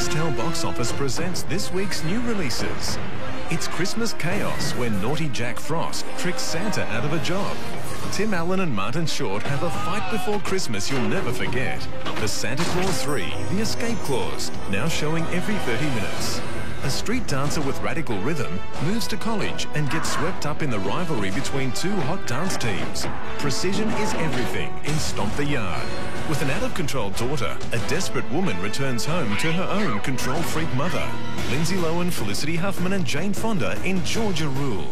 Foxtel Box Office presents this week's new releases. It's Christmas Chaos when naughty Jack Frost tricks Santa out of a job. Tim Allen and Martin Short have a fight before Christmas you'll never forget. The Santa Clause 3, The Escape Clause, now showing every 30 minutes. A street dancer with radical rhythm moves to college and gets swept up in the rivalry between two hot dance teams. Precision is everything in Stomp the Yard. With an out-of-control daughter, a desperate woman returns home to her own control-freak mother. Lindsay Lohan, Felicity Huffman and Jane Fonda in Georgia Rule.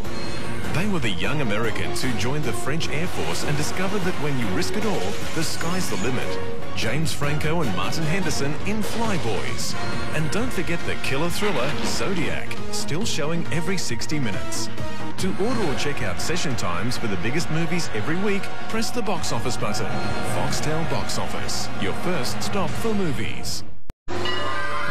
They were the young Americans who joined the French Air Force and discovered that when you risk it all, the sky's the limit. James Franco and Martin Henderson in Flyboys. And don't forget the killer thriller Zodiac, still showing every 60 minutes. To order or check out session times for the biggest movies every week, press the box office button. Foxtel Box Office, your first stop for movies.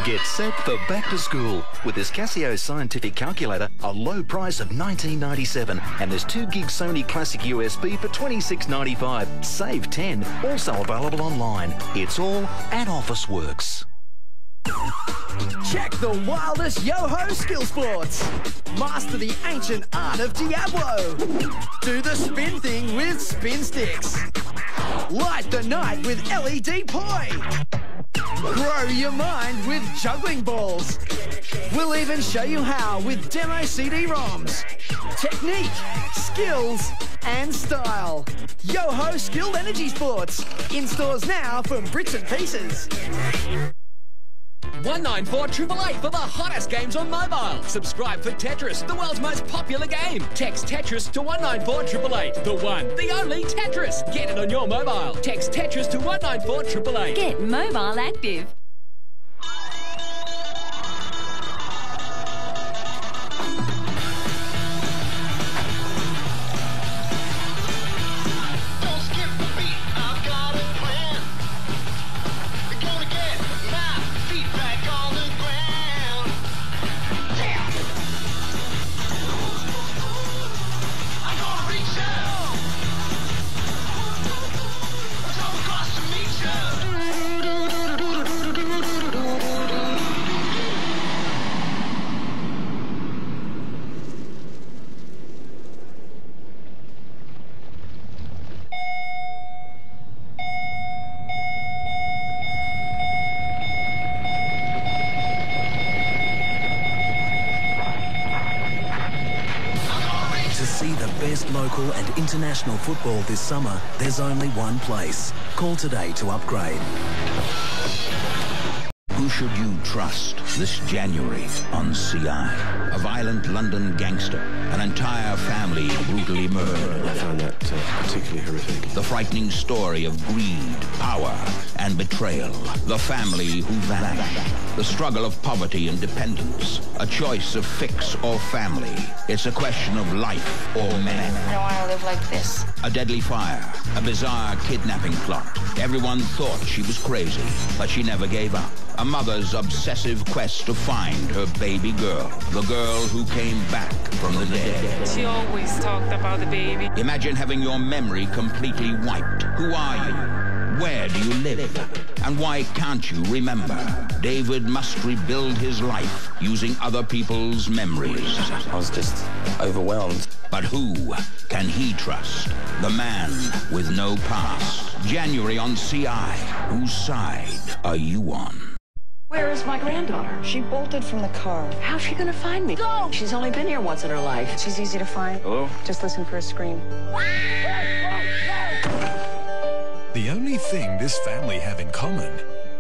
Get set for back to school with this Casio scientific calculator, a low price of $19.97 and this 2 gig Sony Classic USB for $26.95. Save 10, also available online. It's all at Officeworks. Check the wildest yo-ho skill sports. Master the ancient art of Diablo. Do the spin thing with spin sticks. Light the night with LED poi. Grow your mind with juggling balls. We'll even show you how with demo CD-ROMs. Technique, skills, and style. Yo-ho Skilled Energy Sports. In stores now from Bricks and Pieces. 194 for the hottest games on mobile. Subscribe for Tetris, the world's most popular game. Text Tetris to 194 The one, the only Tetris. Get it on your mobile. Text Tetris to 194 Get mobile active. See the best local and international football this summer, there's only one place. Call today to upgrade. Who should you trust this January on CI? A violent London gangster, an entire family brutally murdered. I found that uh, particularly horrific. The frightening story of greed, power, and betrayal. The family who vanished. The struggle of poverty and dependence. A choice of fix or family. It's a question of life or men. I don't want to live like this. A deadly fire. A bizarre kidnapping plot. Everyone thought she was crazy, but she never gave up. A mother's obsessive quest to find her baby girl. The girl who came back from the dead. She always talked about the baby. Imagine having your memory completely wiped. Who are you? Where do you live? And why can't you remember? David must rebuild his life using other people's memories. I was just overwhelmed. But who can he trust? The man with no past. January on CI. Whose side are you on? Where is my granddaughter? She bolted from the car. How's she gonna find me? Go! She's only been here once in her life. She's easy to find. Hello? Just listen for a scream. The only thing this family have in common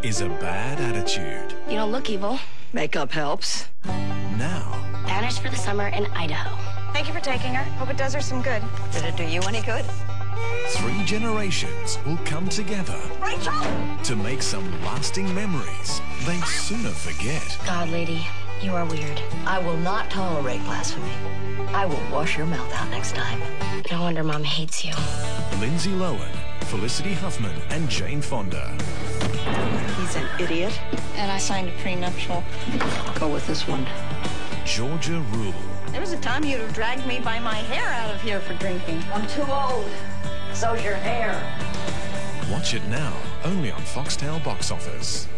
is a bad attitude. You don't look evil. Makeup helps. Now. Banished for the summer in Idaho. Thank you for taking her. Hope it does her some good. Did it do you any good? Three generations will come together Rachel! to make some lasting memories they'd sooner forget. God, lady, you are weird. I will not tolerate blasphemy. I will wash your mouth out next time. No wonder Mom hates you. Lindsay Lohan, Felicity Huffman, and Jane Fonda. He's an idiot. And I signed a prenuptial. Go with this one. Georgia Rule. There was a time you'd have dragged me by my hair out of here for drinking. I'm too old. So's your hair. Watch it now, only on Foxtel Box Office.